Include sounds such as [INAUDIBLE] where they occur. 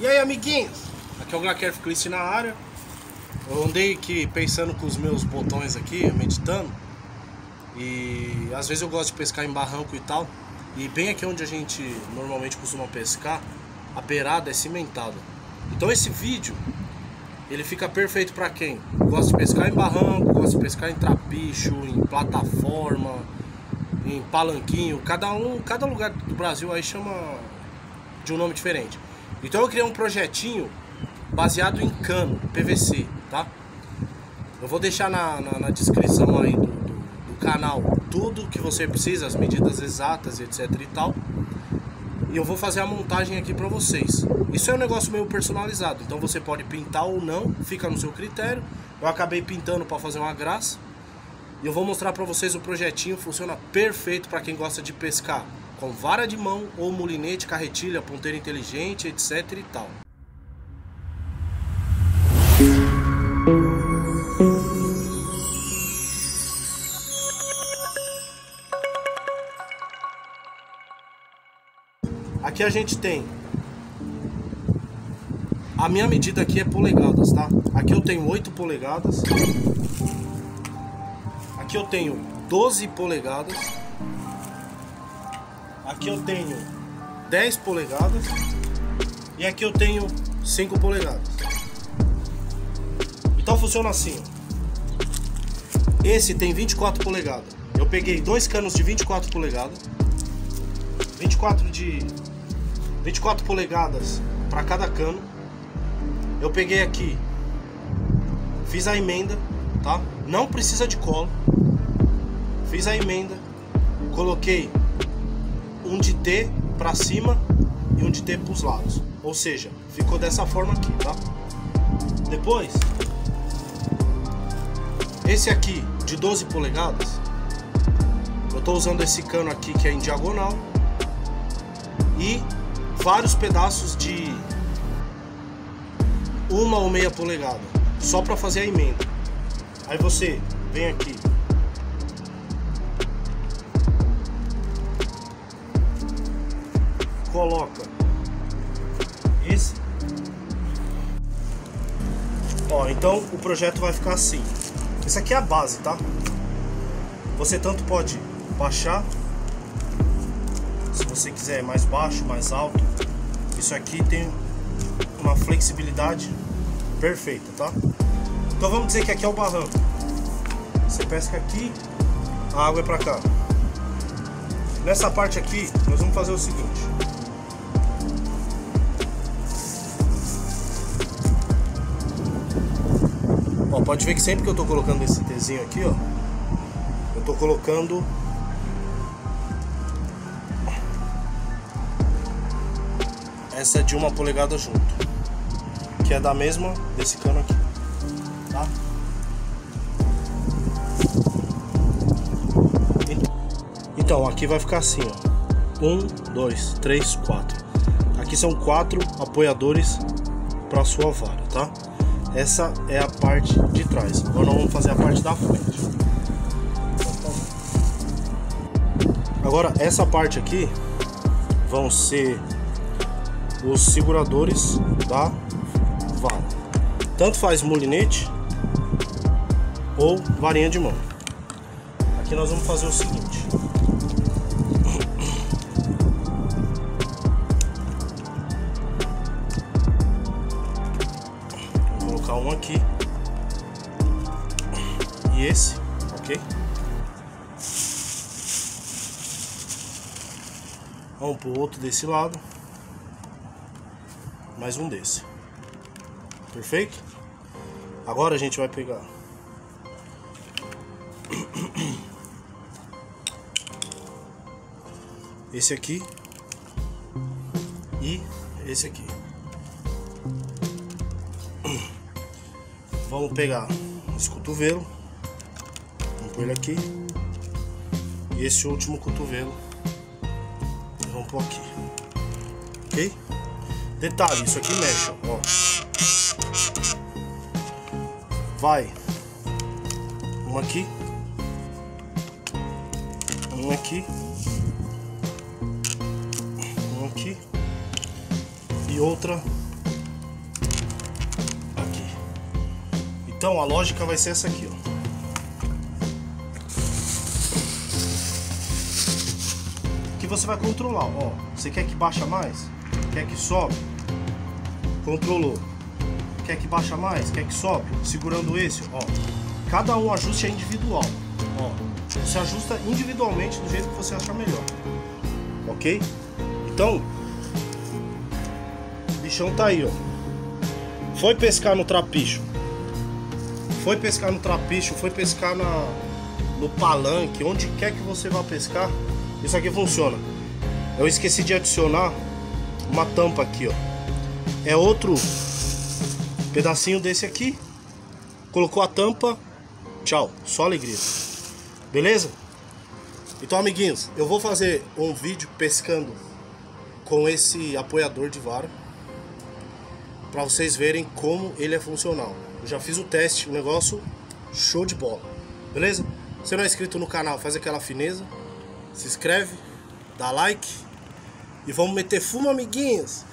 E aí, amiguinhos? Aqui é o Glaquer Clist na área. Eu andei aqui pensando com os meus botões aqui, meditando. E às vezes eu gosto de pescar em barranco e tal. E bem aqui onde a gente normalmente costuma pescar, a beirada é cimentada. Então esse vídeo, ele fica perfeito para quem gosta de pescar em barranco, gosta de pescar em trapicho, em plataforma, em palanquinho. Cada um, cada lugar do Brasil aí chama de um nome diferente. Então eu criei um projetinho baseado em cano, PVC, tá? Eu vou deixar na, na, na descrição aí do, do, do, canal tudo que você precisa, as medidas exatas, etc e tal. E eu vou fazer a montagem aqui pra vocês. Isso é um negócio meio personalizado, então você pode pintar ou não, fica no seu critério. Eu acabei pintando para fazer uma graça. E eu vou mostrar pra vocês o projetinho, funciona perfeito para quem gosta de pescar com vara de mão ou mulinete, carretilha, ponteira inteligente, etc e tal. Aqui a gente tem a minha medida aqui é polegadas, tá? Aqui eu tenho 8 polegadas. Aqui eu tenho 12 polegadas. Aqui eu tenho 10 polegadas e aqui eu tenho 5 polegadas. Então funciona assim. Esse tem 24 polegadas. Eu peguei dois canos de 24 polegadas. 24 de 24 polegadas para cada cano. Eu peguei aqui, fiz a emenda, tá? Não precisa de cola. Fiz a emenda, coloquei um de T para cima e um de T para os lados. Ou seja, ficou dessa forma aqui, tá? Depois, esse aqui de 12 polegadas, eu estou usando esse cano aqui que é em diagonal e vários pedaços de uma ou meia polegada, só para fazer a emenda. Aí você vem aqui coloca esse. Ó, então o projeto vai ficar assim. Isso aqui é a base, tá? Você tanto pode baixar, se você quiser mais baixo, mais alto. Isso aqui tem uma flexibilidade perfeita, tá? Então vamos dizer que aqui é o barranco. Você pesca aqui, a água é pra cá. Nessa parte aqui, nós vamos fazer o seguinte. Pode ver que sempre que eu tô colocando esse Tzinho aqui, ó, eu tô colocando essa de uma polegada junto, que é da mesma desse cano aqui, tá? Então, aqui vai ficar assim, ó. Um, dois, três, quatro. Aqui são quatro apoiadores para sua vara, tá? Essa é a parte de trás. Agora vamos fazer a parte da frente. Agora essa parte aqui vão ser os seguradores da vara. Tanto faz molinete ou varinha de mão. Aqui nós vamos fazer o seguinte. Colocar um aqui e esse, ok? Vamos pro outro desse lado, mais um desse, perfeito? Agora a gente vai pegar [COUGHS] esse aqui e esse aqui. Vamos pegar esse cotovelo, vamos pôr ele aqui, e esse último cotovelo, vamos pôr aqui, ok? Detalhe, isso aqui mexe, ó. Vai, um aqui, um aqui, um aqui. E outra Então a lógica vai ser essa aqui, ó. Que você vai controlar, ó. Você quer que baixa mais? Quer que sobe? Controlou. Quer que baixa mais? Quer que sobe? Segurando esse, ó. Cada um ajuste é individual, ó. Você ajusta individualmente do jeito que você achar melhor. Ok? Então, o bichão tá aí, ó. Foi pescar no trapicho. Foi pescar no trapicho, foi pescar na, no palanque, onde quer que você vá pescar, isso aqui funciona. Eu esqueci de adicionar uma tampa aqui, ó. É outro pedacinho desse aqui. Colocou a tampa. Tchau, só alegria. Beleza? Então, amiguinhos, eu vou fazer um vídeo pescando com esse apoiador de vara para vocês verem como ele é funcional. Eu já fiz o teste, o negócio show de bola. Beleza? Se não é inscrito no canal, faz aquela fineza. Se inscreve, dá like e vamos meter fumo, amiguinhos.